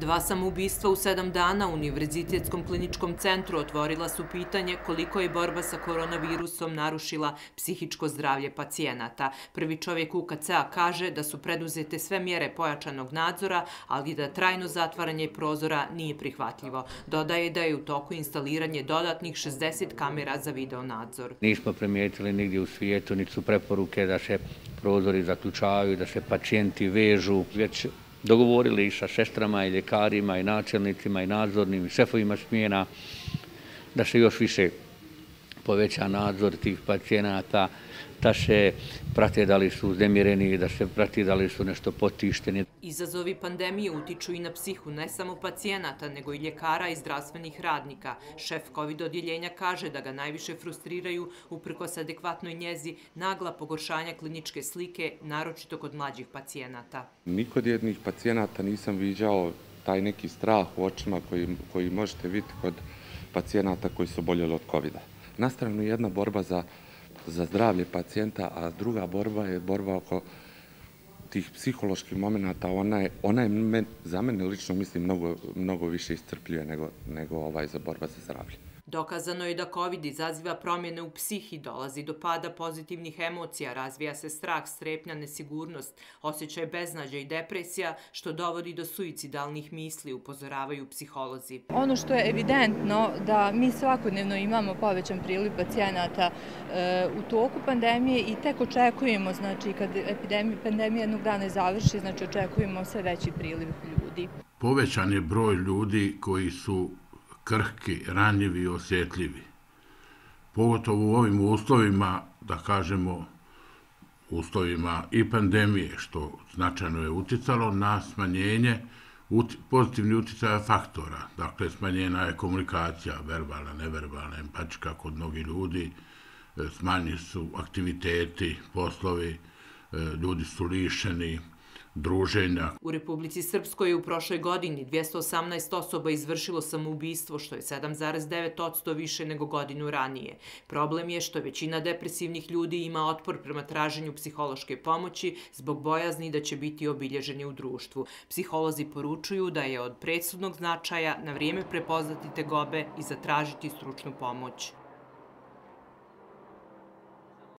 Dva samoubistva u sedam dana u Univerzitetskom kliničkom centru otvorila su pitanje koliko je borba sa koronavirusom narušila psihičko zdravlje pacijenata. Prvi čovjek UKCA kaže da su preduzete sve mjere pojačanog nadzora, ali da trajno zatvaranje prozora nije prihvatljivo. Dodaje da je u toku instaliranje dodatnih 60 kamera za video nadzor. Nismo primijetili nigdje u svijetu, niti su preporuke da se prozori zaključavaju, da se pacijenti vežu. Već dogovorili i sa sestrama i ljekarima i načelnicima i nadzornim i šefovima smjena da se još više poveća nadzor tih pacijenata, da se prate da li su uzdemireni, da se prati da li su nešto potišteni. Izazovi pandemije utiču i na psihu ne samo pacijenata, nego i ljekara i zdravstvenih radnika. Šef COVID odjeljenja kaže da ga najviše frustriraju uprkos adekvatnoj njezi nagla pogoršanja kliničke slike, naročito kod mlađih pacijenata. Nikod jednih pacijenata nisam viđao taj neki strah u očima koji, koji možete vidjeti kod pacijenata koji su boljeli od COVID-a. Nastavljeno jedna borba za za zdravlje pacijenta, a druga borba je borba oko tih psiholoških momenta. Ona je, ona je men, za mene lično mislim mnogo, mnogo više iscrpljuje nego, nego ovaj za borba za zdravlje. Dokazano je da COVID izaziva promjene u psihi, dolazi do pada pozitivnih emocija, razvija se strah, strepnja, nesigurnost, osjećaj beznađa i depresija, što dovodi do suicidalnih misli, upozoravaju psiholozi. Ono što je evidentno da mi svakodnevno imamo povećan priliv pacijenata e, u toku pandemije i tek očekujemo, znači kad epidemija, pandemija jednog dana završi, znači očekujemo sve veći priliv ljudi. Povećan je broj ljudi koji su krhki, ranjivi i osjetljivi. Pogotovo u ovim uslovima, da kažemo, uslovima i pandemije, što značajno je uticalo na smanjenje pozitivni uticaja faktora. Dakle, smanjena je komunikacija, verbalna, neverbalna, empatička kod mnogi ljudi, e, smanjeni su aktiviteti, poslovi, e, ljudi su lišeni, druženja. U Republici Srpskoj je u prošloj godini 218 osoba izvršilo samoubistvo, što je 7,9% više nego godinu ranije. Problem je što većina depresivnih ljudi ima otpor prema traženju psihološke pomoći zbog bojazni da će biti obilježeni u društvu. Psiholozi poručuju da je od predsudnog značaja na vrijeme prepoznati tegobe i zatražiti stručnu pomoć.